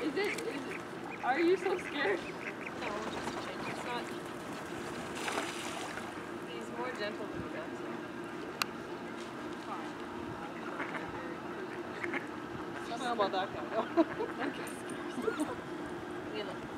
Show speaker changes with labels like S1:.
S1: Is it, is it, are you so scared?
S2: No, just a change. It's not. He's more gentle than the guns.
S1: I don't know about that guy, though.
S2: You look.